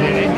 Aynen